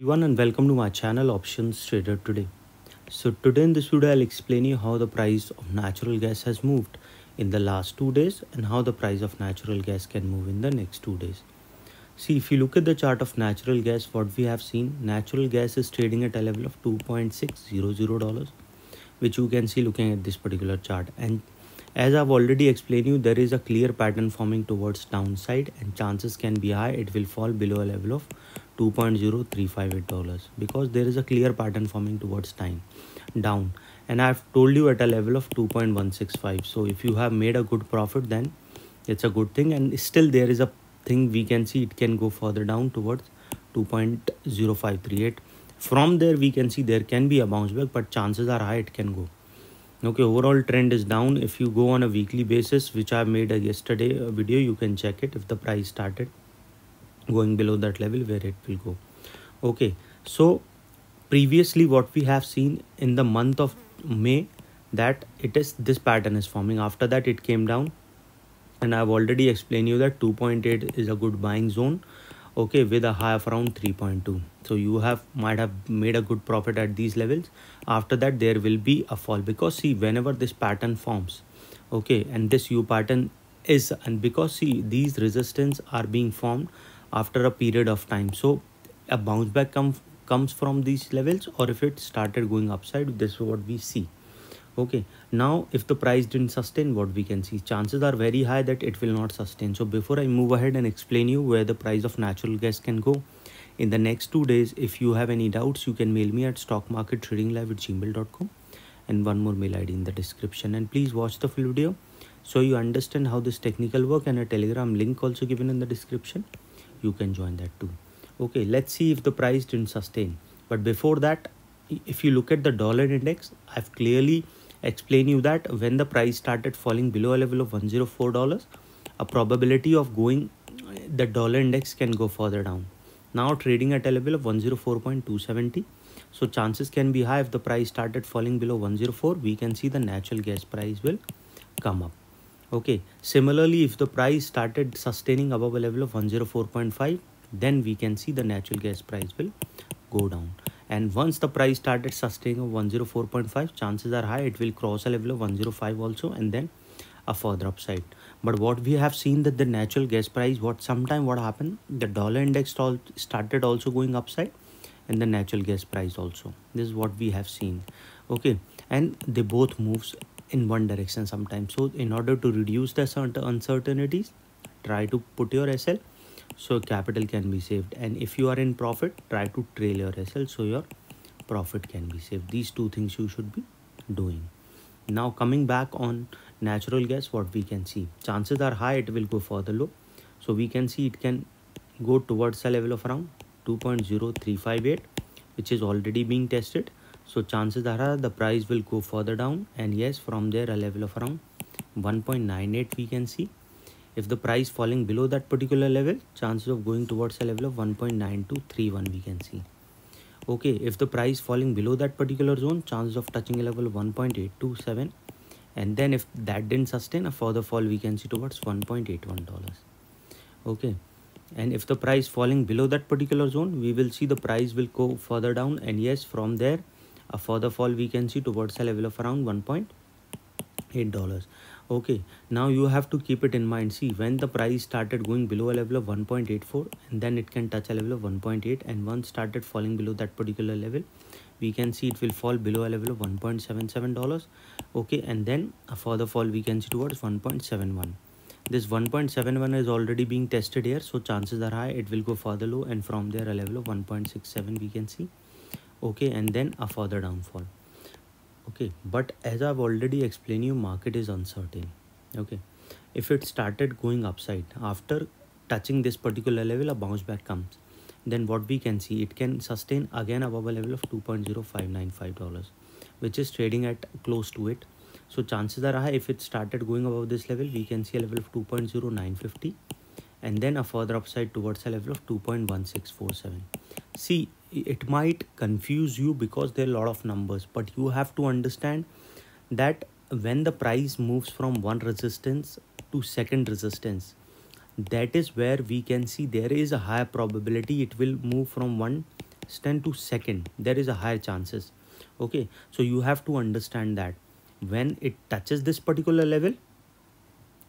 everyone and welcome to my channel options trader today. So today in this video i'll explain you how the price of natural gas has moved in the last two days and how the price of natural gas can move in the next two days. See if you look at the chart of natural gas what we have seen natural gas is trading at a level of 2.600 dollars which you can see looking at this particular chart. And as I've already explained you there is a clear pattern forming towards downside and chances can be high it will fall below a level of 2.0358 dollars because there is a clear pattern forming towards time down. And I've told you at a level of 2.165 so if you have made a good profit then it's a good thing. And still there is a thing we can see it can go further down towards 2.0538 from there we can see there can be a bounce back but chances are high it can go. Okay overall trend is down. If you go on a weekly basis which i made a yesterday a video you can check it. If the price started going below that level where it will go. Okay so previously what we have seen in the month of may that it is this pattern is forming. After that it came down. And i've already explained you that 2.8 is a good buying zone okay with a high of around 3.2 so you have might have made a good profit at these levels. After that there will be a fall. Because see whenever this pattern forms okay and this u pattern is and because see these resistance are being formed after a period of time. So a bounce back come, comes from these levels or if it started going upside this is what we see. Okay now if the price didn't sustain what we can see? Chances are very high that it will not sustain. So before i move ahead and explain you where the price of natural gas can go in the next two days if you have any doubts you can mail me at stockmarkettradinglive at gmail.com and one more mail id in the description. And please watch the full video so you understand how this technical work and a telegram link also given in the description you can join that too. Okay let's see if the price didn't sustain. But before that if you look at the dollar index i've clearly explained you that when the price started falling below a level of 104 dollars a probability of going the dollar index can go further down. Now trading at a level of 104.270 so chances can be high if the price started falling below 104 we can see the natural gas price will come up okay similarly if the price started sustaining above a level of 104.5 then we can see the natural gas price will go down. And once the price started sustaining of 104.5 chances are high it will cross a level of 105 also and then a further upside. But what we have seen that the natural gas price what sometime what happened the dollar index started also going upside and the natural gas price also. This is what we have seen. Okay and they both moves in one direction sometimes. So in order to reduce the uncertainties try to put your sl so capital can be saved. And if you are in profit try to trail your sl so your profit can be saved. These two things you should be doing. Now coming back on natural gas what we can see. Chances are high it will go further low. So we can see it can go towards a level of around 2.0358 which is already being tested so chances are the price will go further down. And yes from there a level of around 1.98 we can see. If the price falling below that particular level chances of going towards a level of 1.9231 we can see. Okay if the price falling below that particular zone chances of touching a level of 1.827 and then if that didn't sustain a further fall we can see towards 1.81 dollars. Okay and if the price falling below that particular zone we will see the price will go further down. And yes from there Uh, a further fall we can see towards a level of around 1.8 dollars. Okay now you have to keep it in mind. See when the price started going below a level of 1.84 and then it can touch a level of 1.8 and once started falling below that particular level we can see it will fall below a level of 1.77 dollars. Okay and then uh, a further fall we can see towards 1.71 this 1.71 is already being tested here so chances are high it will go further low and from there a level of 1.67 we can see okay and then a further downfall. Okay but as i've already explained you market is uncertain. Okay if it started going upside after touching this particular level a bounce back comes. Then what we can see it can sustain again above a level of 2.0595 dollars which is trading at close to it. So chances are high if it started going above this level we can see a level of 2.0950 and then a further upside towards a level of 2.1647 see it might confuse you because there are a lot of numbers but you have to understand that when the price moves from one resistance to second resistance that is where we can see there is a higher probability it will move from one stand to second. There is a higher chances. Okay so you have to understand that when it touches this particular level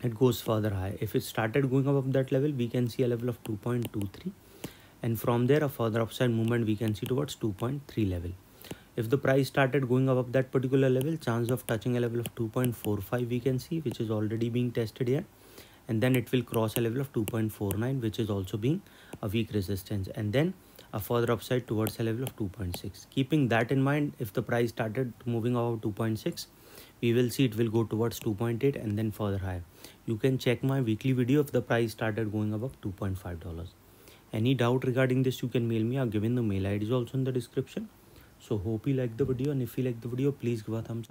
it goes further high. If it started going above that level we can see a level of 2.23 and from there a further upside movement we can see towards 2.3 level. If the price started going above that particular level chance of touching a level of 2.45 we can see which is already being tested here. And then it will cross a level of 2.49 which is also being a weak resistance. And then a further upside towards a level of 2.6 keeping that in mind if the price started moving above 2.6 we will see it will go towards 2.8 and then further higher. You can check my weekly video if the price started going above 2.5 dollars any doubt regarding this you can mail me. I've given the mail id is also in the description. So hope you like the video and if you like the video please give a thumbs up